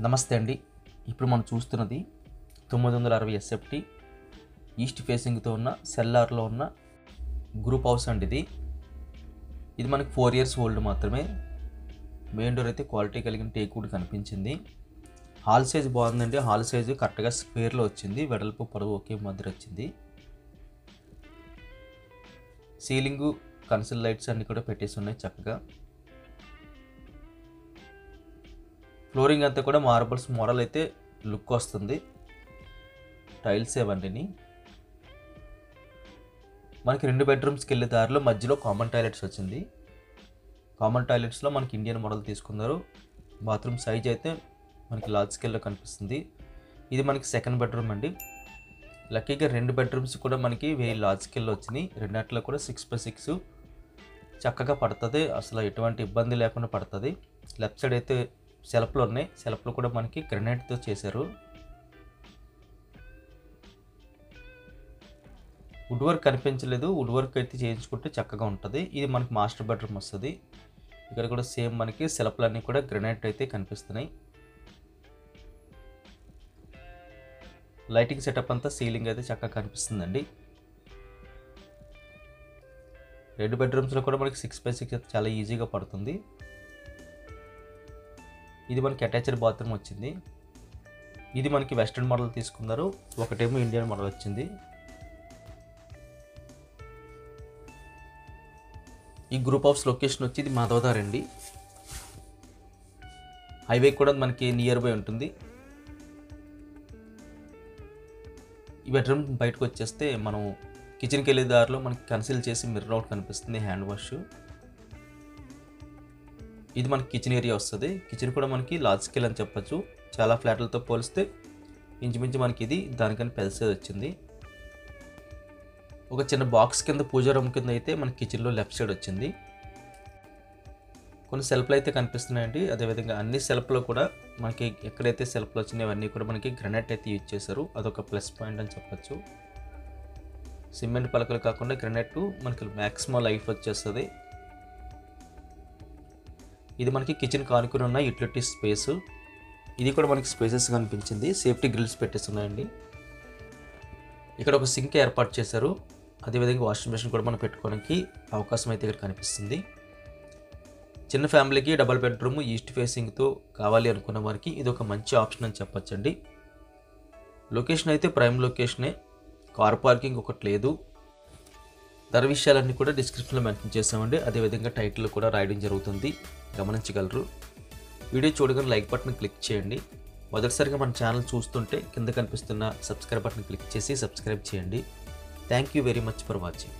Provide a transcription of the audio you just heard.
నమస్తే అండి. ఇప్పుడు మనం చూస్తున్నది తొమ్మిది వందల అరవై ఎస్ఎఫ్టి. ఈస్ట్ ఫేసింగ్తో ఉన్న సెల్లార్లో ఉన్న గ్రూప్ హౌస్ అండి ఇది. ఇది మనకి ఫోర్ ఇయర్స్ ఓల్డ్ మాత్రమే. మెయిన్ డోర్ అయితే క్వాలిటీ కలిగిన టేక్ కూడా కనిపించింది. హాల్ సైజ్ బాగుందండి. హాల్ సైజు కరెక్ట్గా స్క్వేర్లో వచ్చింది. వెడల్పు పొడవు ఒకే మధ్య వచ్చింది. సీలింగు కన్సల్ లైట్స్ అన్నీ కూడా పెట్టేసి ఉన్నాయి చక్కగా. ఫ్లోరింగ్ అంతా కూడా మార్బల్స్ మోడల్ అయితే లుక్ వస్తుంది. టైల్స్ ఇవన్నీ మనకి రెండు బెడ్రూమ్స్కి వెళ్ళే దారిలో మధ్యలో కామన్ టాయిలెట్స్ వచ్చింది. కామన్ టాయిలెట్స్లో మనకి ఇండియన్ మోడల్ తీసుకున్నారు. బాత్రూమ్ సైజ్ అయితే మనకి లార్జ్ స్కేల్లో కనిపిస్తుంది. ఇది మనకి సెకండ్ బెడ్రూమ్ అండి. లక్కీగా రెండు బెడ్రూమ్స్ కూడా మనకి వెరీ లార్జ్ స్కేల్లో వచ్చినాయి. రెండట్లో కూడా సిక్స్ బై సిక్స్ చక్కగా పడుతుంది. అసలు ఎటువంటి ఇబ్బంది లేకుండా పడుతుంది. లెఫ్ట్ సైడ్ అయితే సెల్ఫ్లు ఉన్నాయి. సెల్ఫ్లు కూడా మనకి గ్రనైట్తో చేశారు. వుడ్ వర్క్ కనిపించలేదు. వుడ్ వర్క్ అయితే చేయించుకుంటే చక్కగా ఉంటుంది. ఇది మనకి మాస్టర్ బెడ్రూమ్ వస్తుంది. ఇక్కడ కూడా సేమ్ మనకి సెల్ఫ్లు అన్నీ కూడా గ్రనైట్ అయితే కనిపిస్తున్నాయి. లైటింగ్ సెటప్ అంతా సీలింగ్ అయితే చక్కగా కనిపిస్తుందండి. రెండు బెడ్రూమ్స్లో కూడా మనకి సిక్స్ బై సిక్స్ అయితే చాలా ఈజీగా పడుతుంది. ఇది మనకి అటాచ్డ్ బాత్రూమ్ వచ్చింది. ఇది మనకి వెస్ట్రన్ మోడల్ తీసుకున్నారు. ఒకటేమో ఇండియన్ మోడల్ వచ్చింది. ఈ గ్రూప్ ఆఫ్ లొకేషన్ వచ్చి ఇది మాధవదార్ అండి. హైవే కూడా మనకి నియర్ బై ఉంటుంది. ఈ బెడ్రూమ్ బయటకు వచ్చేస్తే మనం కిచెన్కి వెళ్ళే దారిలో మనకి కన్సిల్ చేసి మిర్రర్ అవుట్ కనిపిస్తుంది హ్యాండ్ వాష్. ఇది మనకి కిచెన్ ఏరియా వస్తుంది. కిచెన్ కూడా మనకి లార్జ్ స్కేల్ అని చెప్పచ్చు. చాలా ఫ్లాట్లతో పోలిస్తే ఇంచుమించు మనకి ఇది దానికని పెద్ద సైజ్ వచ్చింది. ఒక చిన్న బాక్స్ కింద పూజ రూమ్ కింద అయితే మన కిచెన్లో లెఫ్ట్ సైడ్ వచ్చింది. కొన్ని సెల్ఫ్లు అయితే కనిపిస్తున్నాయండి. అదేవిధంగా అన్ని సెల్ఫ్లో కూడా మనకి ఎక్కడైతే సెల్ఫ్లు వచ్చినాయో అవన్నీ కూడా మనకి గ్రనైట్ అయితే యూజ్ చేశారు. అదొక ప్లస్ పాయింట్ అని చెప్పచ్చు. సిమెంట్ పలకలు కాకుండా గ్రనైట్ మనకి మ్యాక్సిమం లైఫ్ వచ్చేస్తుంది. ఇది మనకి కిచెన్ కానుకొని ఉన్న యూటిలిటీ స్పేస్ ఇది కూడా మనకి స్పేసెస్ కనిపించింది సేఫ్టీ గ్రిల్స్ పెట్టేస్తున్నాయండి ఇక్కడ ఒక సింక్ ఏర్పాటు చేశారు. అదేవిధంగా వాషింగ్ మెషిన్ కూడా మనం పెట్టుకోవడానికి అవకాశం అయితే ఇక్కడ కనిపిస్తుంది. చిన్న ఫ్యామిలీకి డబల్ బెడ్రూమ్ ఈస్ట్ ఫేసింగ్తో కావాలి అనుకున్న వారికి ఇది ఒక మంచి ఆప్షన్ అని చెప్పచ్చండి. లొకేషన్ అయితే ప్రైమ్ లొకేషనే కార్ పార్కింగ్ ఒకటి లేదు. ధర విషయాలన్నీ కూడా డిస్క్రిప్షన్లో మెన్షన్ చేసామండి అదేవిధంగా టైటిల్ కూడా రాయడం జరుగుతుంది. గమనించగలరు. వీడియో చూడగానే లైక్ బటన్ క్లిక్ చేయండి. మొదటిసారిగా మన ఛానల్ చూస్తుంటే కింద కనిపిస్తున్న సబ్స్క్రైబ్ బటన్ క్లిక్ చేసి సబ్స్క్రైబ్ చేయండి. Thank you very much for watching